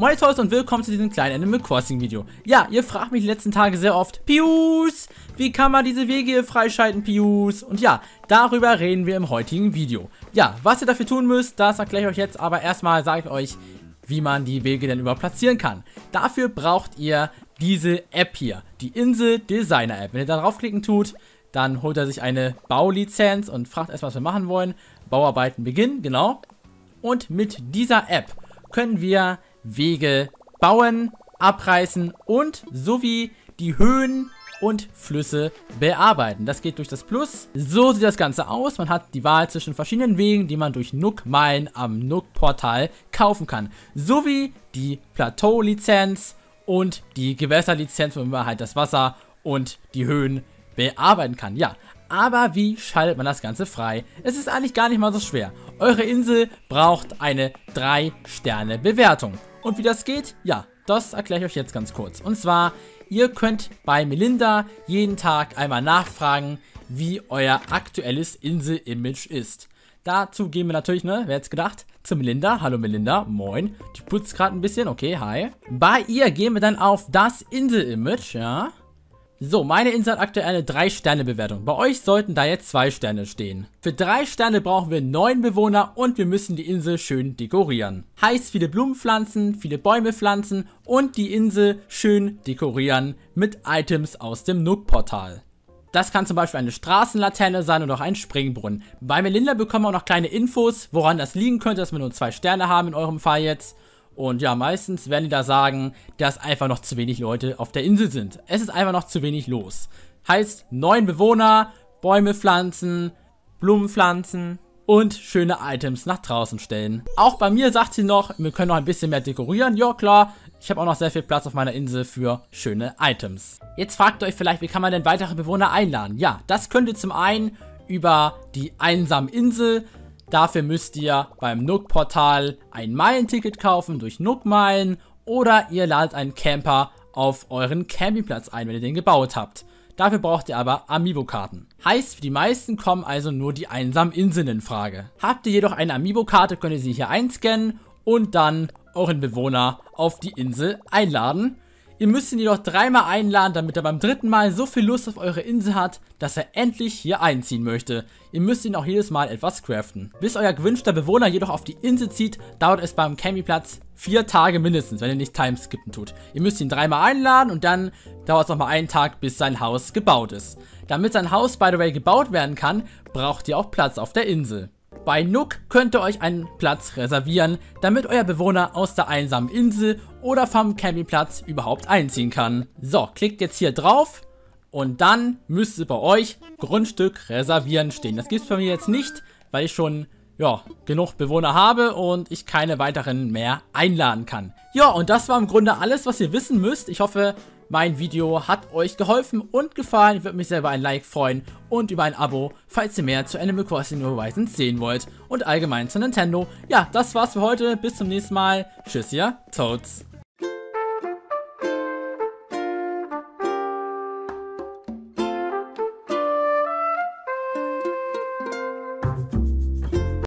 Moin Toys und willkommen zu diesem kleinen Animal Crossing Video. Ja, ihr fragt mich die letzten Tage sehr oft, Pius, wie kann man diese Wege hier freischalten, Pius? Und ja, darüber reden wir im heutigen Video. Ja, was ihr dafür tun müsst, das erkläre ich euch jetzt, aber erstmal sage ich euch, wie man die Wege denn überhaupt platzieren kann. Dafür braucht ihr diese App hier, die Insel Designer App. Wenn ihr da draufklicken tut, dann holt er sich eine Baulizenz und fragt erstmal, was wir machen wollen. Bauarbeiten beginnen, genau. Und mit dieser App können wir Wege bauen, abreißen und sowie die Höhen und Flüsse bearbeiten. Das geht durch das Plus. So sieht das Ganze aus. Man hat die Wahl zwischen verschiedenen Wegen, die man durch Nook-Meilen am Nook-Portal kaufen kann. Sowie die Plateau-Lizenz und die Gewässerlizenz, wo man halt das Wasser und die Höhen bearbeiten kann. Ja, aber wie schaltet man das Ganze frei? Es ist eigentlich gar nicht mal so schwer. Eure Insel braucht eine 3-Sterne-Bewertung. Und wie das geht? Ja, das erkläre ich euch jetzt ganz kurz. Und zwar, ihr könnt bei Melinda jeden Tag einmal nachfragen, wie euer aktuelles Insel-Image ist. Dazu gehen wir natürlich, ne, wer hätte gedacht, zu Melinda. Hallo Melinda, moin. Die putzt gerade ein bisschen, okay, hi. Bei ihr gehen wir dann auf das Insel-Image, ja. So, meine Insel hat aktuell eine 3-Sterne-Bewertung. Bei euch sollten da jetzt 2 Sterne stehen. Für 3 Sterne brauchen wir 9 Bewohner und wir müssen die Insel schön dekorieren. Heißt viele Blumen pflanzen, viele Bäume pflanzen und die Insel schön dekorieren mit Items aus dem Nook-Portal. Das kann zum Beispiel eine Straßenlaterne sein oder auch ein Springbrunnen. Bei Melinda bekommen wir auch noch kleine Infos, woran das liegen könnte, dass wir nur 2 Sterne haben in eurem Fall jetzt. Und ja, meistens werden die da sagen, dass einfach noch zu wenig Leute auf der Insel sind. Es ist einfach noch zu wenig los. Heißt, neun Bewohner, Bäume pflanzen, Blumen pflanzen und schöne Items nach draußen stellen. Auch bei mir sagt sie noch, wir können noch ein bisschen mehr dekorieren. Ja, klar. Ich habe auch noch sehr viel Platz auf meiner Insel für schöne Items. Jetzt fragt ihr euch vielleicht, wie kann man denn weitere Bewohner einladen? Ja, das könnt ihr zum einen über die einsame Insel Dafür müsst ihr beim Nook-Portal ein Meilenticket kaufen durch Nook-Meilen oder ihr ladet einen Camper auf euren Campingplatz ein, wenn ihr den gebaut habt. Dafür braucht ihr aber Amiibo-Karten. Heißt, für die meisten kommen also nur die einsamen Inseln in Frage. Habt ihr jedoch eine Amiibo-Karte, könnt ihr sie hier einscannen und dann euren Bewohner auf die Insel einladen. Ihr müsst ihn jedoch dreimal einladen, damit er beim dritten Mal so viel Lust auf eure Insel hat, dass er endlich hier einziehen möchte. Ihr müsst ihn auch jedes Mal etwas craften. Bis euer gewünschter Bewohner jedoch auf die Insel zieht, dauert es beim Campingplatz vier Tage mindestens, wenn ihr nicht Timeskippen tut. Ihr müsst ihn dreimal einladen und dann dauert es nochmal einen Tag, bis sein Haus gebaut ist. Damit sein Haus, by the way, gebaut werden kann, braucht ihr auch Platz auf der Insel. Bei Nook könnt ihr euch einen Platz reservieren, damit euer Bewohner aus der einsamen Insel oder vom Campingplatz überhaupt einziehen kann. So, klickt jetzt hier drauf und dann müsste bei euch Grundstück reservieren stehen. Das gibt es bei mir jetzt nicht, weil ich schon ja, genug Bewohner habe und ich keine weiteren mehr einladen kann. Ja, und das war im Grunde alles, was ihr wissen müsst. Ich hoffe, mein Video hat euch geholfen und gefallen. Ich würde mich sehr über ein Like freuen und über ein Abo, falls ihr mehr zu Animal Crossing Horizons sehen wollt und allgemein zu Nintendo. Ja, das war's für heute. Bis zum nächsten Mal. Tschüss, ihr Toads.